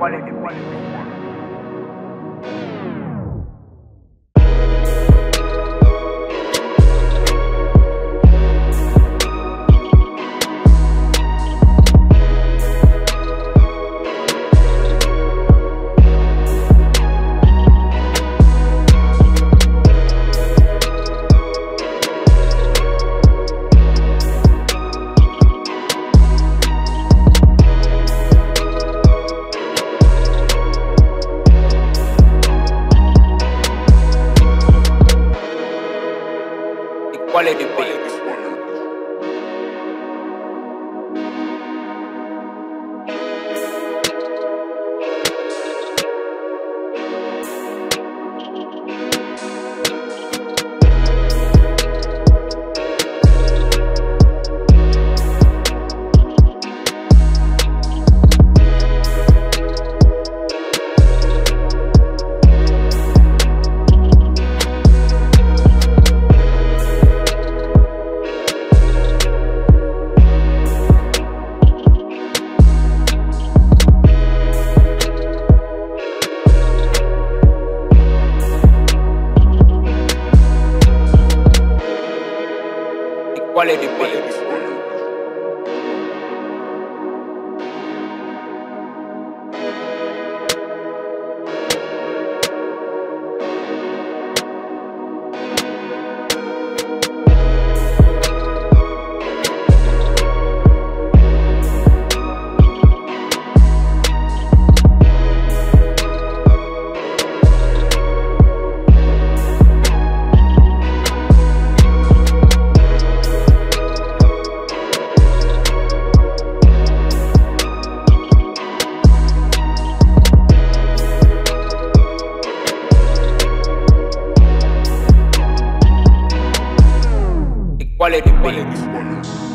Quality beat. Quality Quality beat. Quality beat.